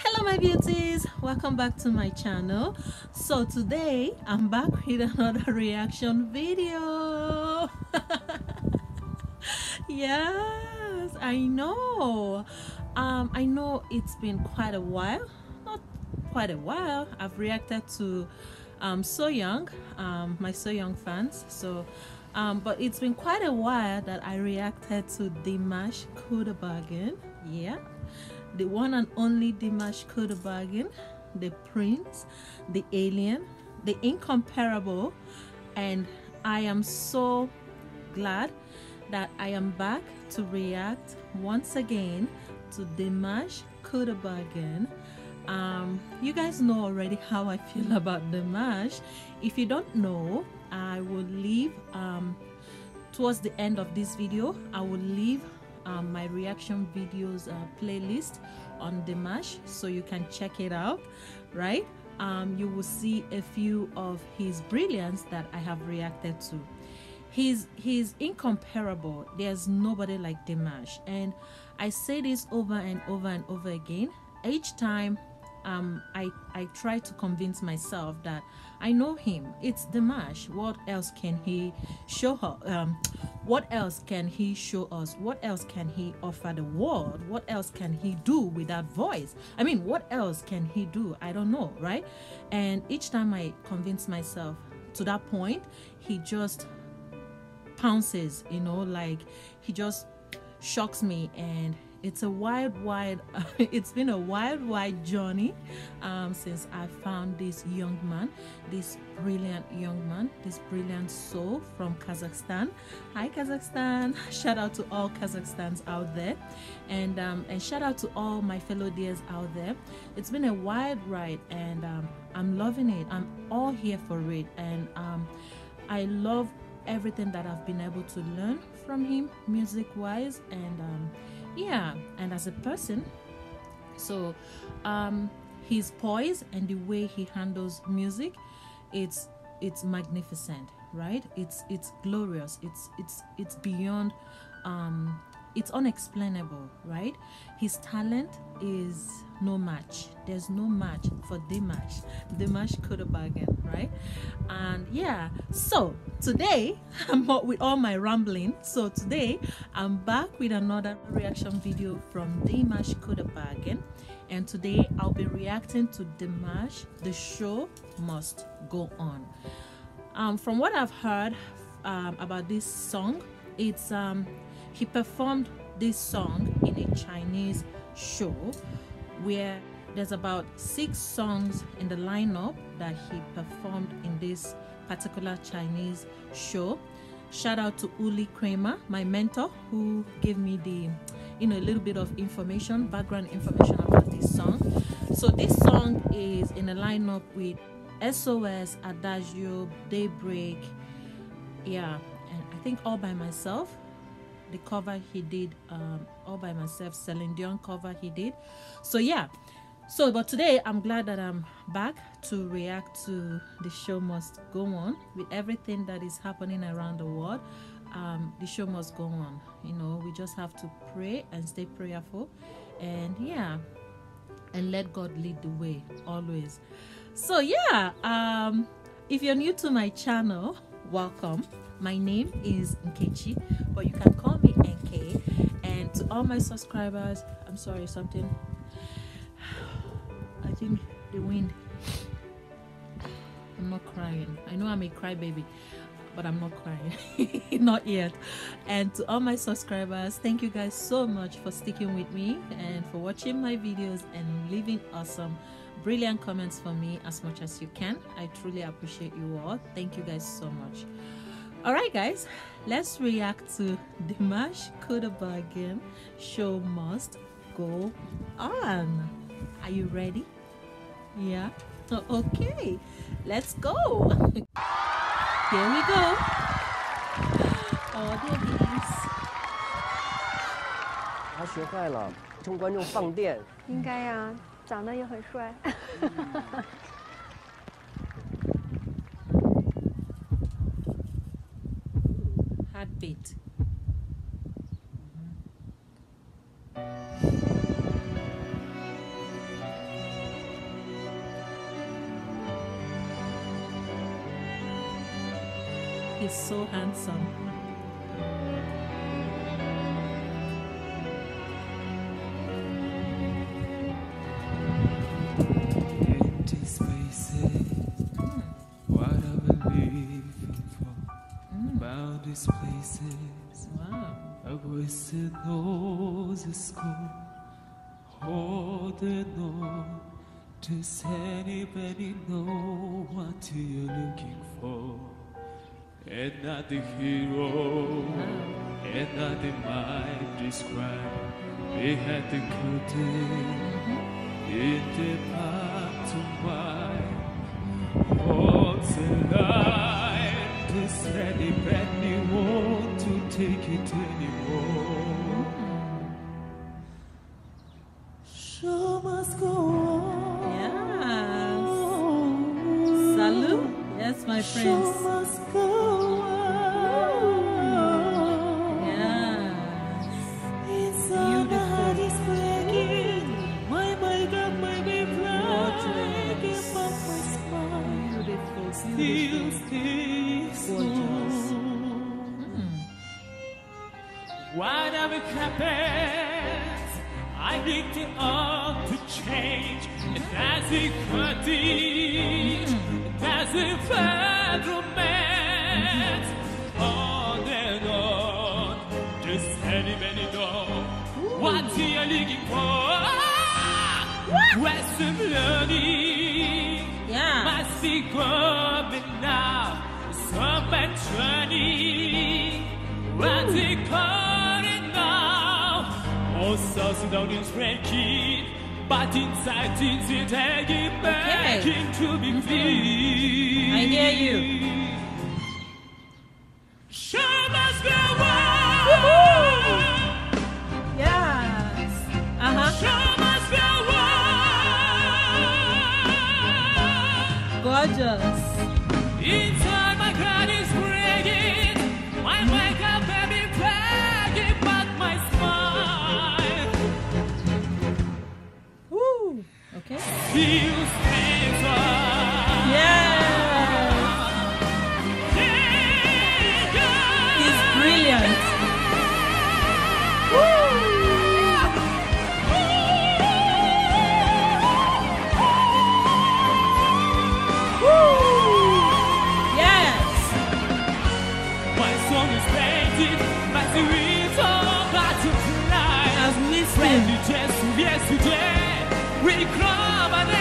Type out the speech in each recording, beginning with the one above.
hello my beauties. Welcome back to my channel. So today i'm back with another reaction video. Yes i know. Um i know it's been quite a while. Not quite a while. I've reacted to um so young um my so young fans. So um but it's been quite a while that i reacted to dimash Kudaibergen yeah the one and only Dimash Kudaibergen, the prince, the alien, the incomparable, and I am so glad that I am back to react once again to Dimash Kudaibergen. Um, you guys know already how I feel about Dimash. If you don't know, I will leave um, towards the end of this video. I will leave um, my reaction videos uh, playlist on Dimash so you can check it out right um, you will see a few of his brilliance that I have reacted to he's he's incomparable there's nobody like Dimash and I say this over and over and over again each time um, I, I try to convince myself that I know him. It's Dimash. What else can he show her? Um, what else can he show us? What else can he offer the world? What else can he do with that voice? I mean, what else can he do? I don't know, right? And each time I convince myself to that point, he just pounces, you know, like he just shocks me and it's a wild wide it's been a wild wide journey um, since i found this young man this brilliant young man this brilliant soul from kazakhstan. Hi kazakhstan. Shout out to all kazakhstans out there. And um, and shout out to all my fellow dears out there. It's been a wild ride and um, i'm loving it. I'm all here for it. And um, i love everything that i've been able to learn from him music wise and um, yeah and as a person so um his poise and the way he handles music it's it's magnificent right? It's it's glorious. It's it's it's beyond um it's unexplainable right? His talent is no match. There's no match for Dimash Dimash Kudaibergen right? And yeah so today I'm with all my rambling. So today I'm back with another reaction video from Dimash Kudaibergen and today I'll be reacting to Dimash the show must go on. Um, from what I've heard um, about this song it's um, he performed this song in a Chinese show where there's about six songs in the lineup that he performed in this particular Chinese show. Shout out to Uli Kramer, my mentor, who gave me the, you know, a little bit of information, background information about this song. So this song is in a lineup with SOS, Adagio, Daybreak, yeah, and I think all by myself the cover he did um, all by myself, Celine Dion cover he did. So yeah. So, but today I'm glad that I'm back to react to the show must go on with everything that is happening around the world. Um, the show must go on. You know, we just have to pray and stay prayerful, and yeah, and let God lead the way always. So yeah, um, if you're new to my channel, welcome. My name is Nkechi, but you can call me NK. And to all my subscribers, I'm sorry, something. I think the wind. I'm not crying. I know I'm a crybaby, but I'm not crying. not yet. And to all my subscribers, thank you guys so much for sticking with me and for watching my videos and living awesome brilliant comments for me as much as you can. I truly appreciate you all. Thank you guys so much. All right, guys, let's react to Dimash Kudaibergen show must go on. Are you ready? Yeah? Oh, okay, let's go. Here we go. Oh, there he is. 他学坏了，冲观众放电。应该呀、啊。长得也很帅。Heartbeat. He's so handsome. These places, Wow. a voice that knows the score. Holding on, does anybody know what you're looking for? And not the hero, and not the mind described behind the curtain. Mm-hmm. In the path Does anybody want to take it anymore? Okay. into be in love what's the meaning of this what's it come now. So much running want to party now? Oh so sound in the street but inside it's a getaway king to be free. I hear you. Uh-huh. Gorgeous. Inside my heart is breaking. My wake up baby dragging, but my smile Woo. Okay. still is painted, my sweet all butterfly. I've missed Friend, him. you just yesterday. We cry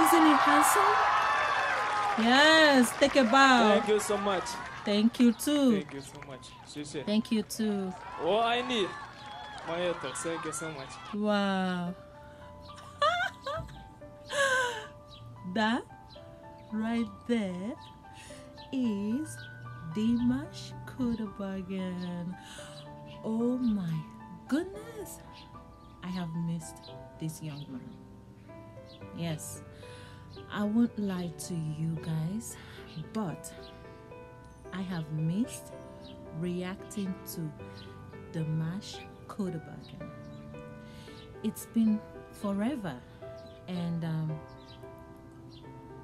Isn't he handsome? Yes, take a bow. Thank you so much. Thank you too. Thank you so much. Thank you too. Oh, I need. My letter. Thank you so much. Wow. that right there is Dimash Kudaibergen. Oh my goodness. I have missed this young man. Yes. I won't lie to you guys, but I have missed reacting to the mash Kodabagan. It's been forever, and um,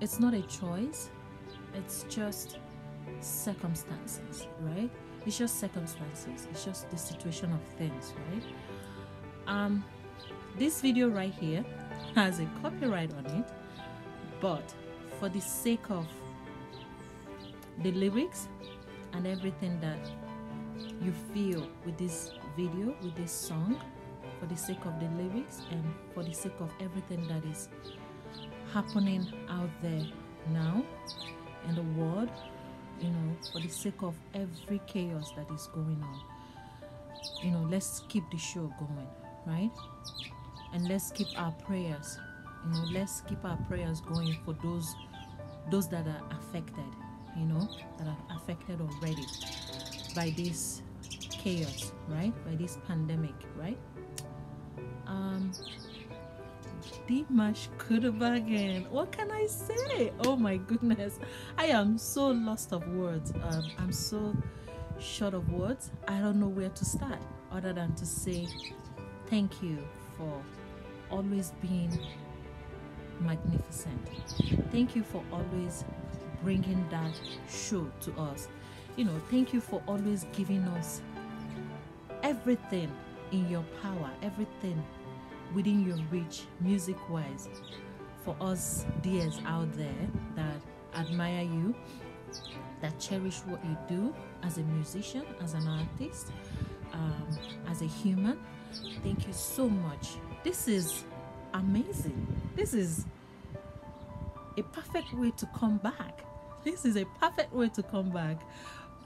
it's not a choice, it's just circumstances, right? It's just circumstances, it's just the situation of things, right? Um, this video right here has a copyright on it, but for the sake of the lyrics and everything that you feel with this video, with this song, for the sake of the lyrics and for the sake of everything that is happening out there now in the world, you know, for the sake of every chaos that is going on. You know, let's keep the show going, right? And let's keep our prayers, you know, let's keep our prayers going for those those that are affected, you know, that are affected already by this chaos, right? By this pandemic, right? Um Dimash Kudaibergen. What can I say? Oh my goodness. I am so lost of words. Um, I'm so short of words. I don't know where to start other than to say thank you for always being magnificent. Thank you for always bringing that show to us. You know, thank you for always giving us everything in your power, everything within your reach, music wise, for us dears out there that admire you, that cherish what you do as a musician, as an artist, um, as a human. Thank you so much. This is amazing. This is a perfect way to come back. This is a perfect way to come back.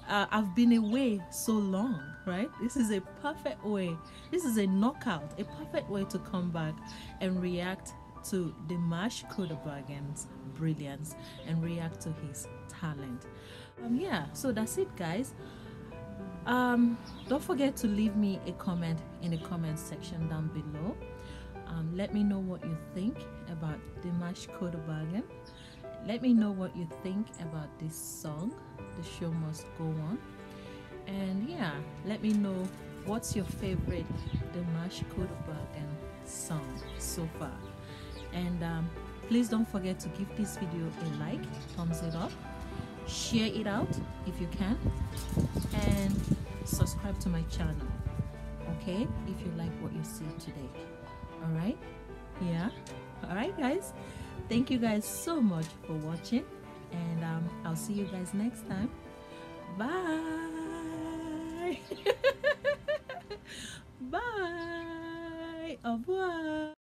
Uh, I've been away so long, right? This is a perfect way. This is a knockout, a perfect way to come back and react to Dimash Kudaibergen's brilliance and react to his talent. Um, yeah, so that's it, guys. Um, don't forget to leave me a comment in the comment section down below. Um, let me know what you think about Dimash Kudaibergen. Let me know what you think about this song, The Show Must Go On. And yeah, let me know what's your favorite Dimash Kudaibergen song so far. And um, please don't forget to give this video a like, thumbs it up, share it out if you can, and subscribe to my channel. Okay, if you like what you see today. All right, yeah, all right, guys. Thank you guys so much for watching, and um, I'll see you guys next time. Bye. Bye. Au revoir.